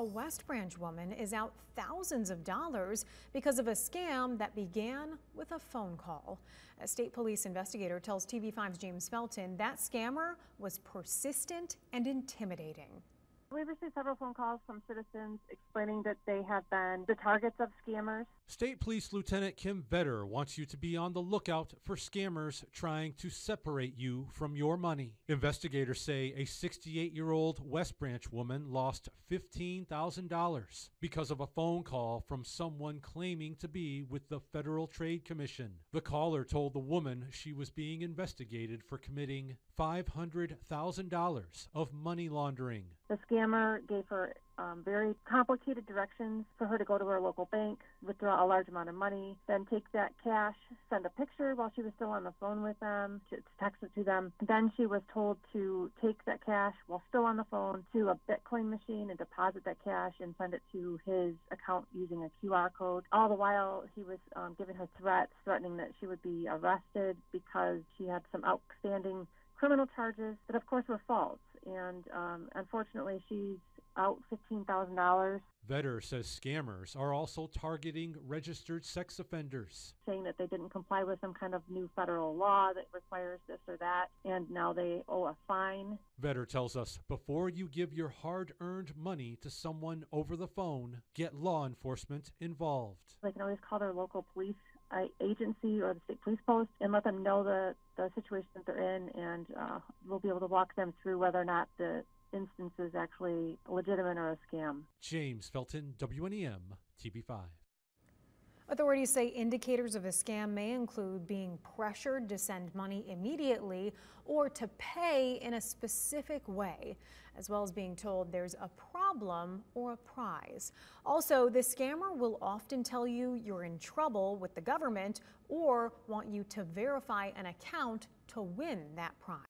A West Branch woman is out thousands of dollars because of a scam that began with a phone call. A state police investigator tells TV5's James Felton that scammer was persistent and intimidating. We received several phone calls from citizens explaining that they have been the targets of scammers. State Police Lieutenant Kim Vetter wants you to be on the lookout for scammers trying to separate you from your money. Investigators say a 68 year old West Branch woman lost $15,000 because of a phone call from someone claiming to be with the Federal Trade Commission. The caller told the woman she was being investigated for committing $500,000 of money laundering. The scammer gave her um, very complicated directions for her to go to her local bank, withdraw a large amount of money, then take that cash, send a picture while she was still on the phone with them, to, to text it to them. Then she was told to take that cash while still on the phone to a Bitcoin machine and deposit that cash and send it to his account using a QR code. All the while, he was um, giving her threats, threatening that she would be arrested because she had some outstanding criminal charges that, of course, were false. And um, unfortunately, she's out $15,000. Vetter says scammers are also targeting registered sex offenders. Saying that they didn't comply with some kind of new federal law that requires this or that, and now they owe a fine. Vetter tells us before you give your hard earned money to someone over the phone, get law enforcement involved. They can always call their local police uh, agency or the state police post and let them know the, the situation that they're in, and uh, we'll be able to walk them through whether or not the instance is actually legitimate or a scam. James Felton, WNEM, TV5. Authorities say indicators of a scam may include being pressured to send money immediately or to pay in a specific way, as well as being told there's a problem or a prize. Also, the scammer will often tell you you're in trouble with the government or want you to verify an account to win that prize.